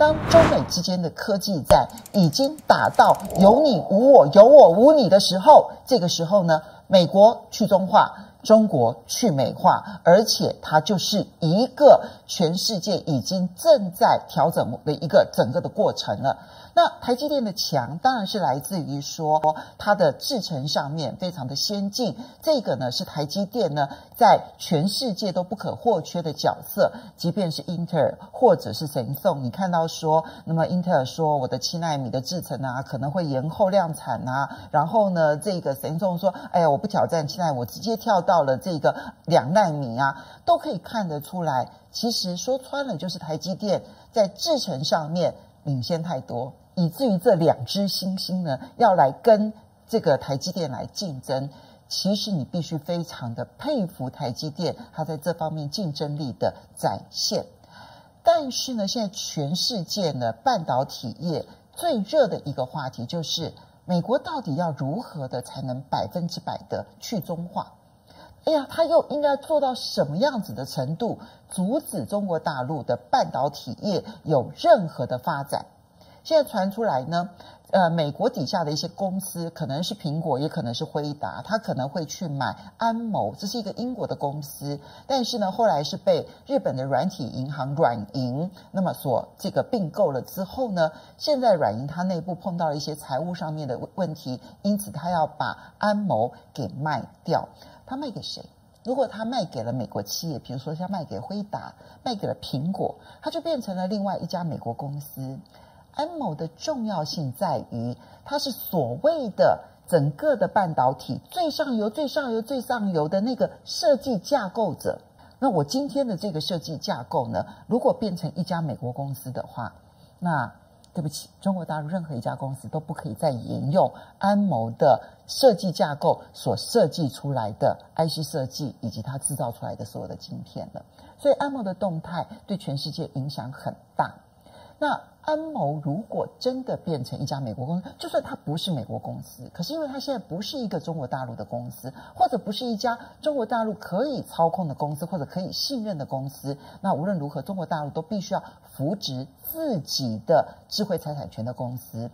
当中美之间的科技战已经打到有你无我、有我无你的时候，这个时候呢，美国去中化。中国去美化，而且它就是一个全世界已经正在调整的一个整个的过程了。那台积电的强当然是来自于说它的制程上面非常的先进，这个呢是台积电呢在全世界都不可或缺的角色。即便是英特尔或者是神送，你看到说，那么英特尔说我的七纳米的制程啊可能会延后量产啊，然后呢这个神送说，哎呀我不挑战现在，我直接跳到了这个两纳米啊，都可以看得出来，其实说穿了就是台积电在制程上面领先太多。以至于这两只星星呢，要来跟这个台积电来竞争，其实你必须非常的佩服台积电，它在这方面竞争力的展现。但是呢，现在全世界呢，半导体业最热的一个话题就是，美国到底要如何的才能百分之百的去中化？哎呀，他又应该做到什么样子的程度，阻止中国大陆的半导体业有任何的发展？现在传出来呢，呃，美国底下的一些公司，可能是苹果，也可能是辉达，他可能会去买安谋，这是一个英国的公司，但是呢，后来是被日本的软体银行软银那么所这个并购了之后呢，现在软银它内部碰到了一些财务上面的问题，因此他要把安谋给卖掉。他卖给谁？如果他卖给了美国企业，比如说像卖给辉达，卖给了苹果，他就变成了另外一家美国公司。安某的重要性在于，它是所谓的整个的半导体最上游、最上游、最上游的那个设计架构者。那我今天的这个设计架构呢，如果变成一家美国公司的话，那对不起，中国大陆任何一家公司都不可以再沿用安谋的设计架构所设计出来的 IC 设计以及它制造出来的所有的晶片了。所以安谋的动态对全世界影响很大。那安谋如果真的变成一家美国公司，就算它不是美国公司，可是因为它现在不是一个中国大陆的公司，或者不是一家中国大陆可以操控的公司，或者可以信任的公司，那无论如何，中国大陆都必须要扶植自己的智慧财产权的公司。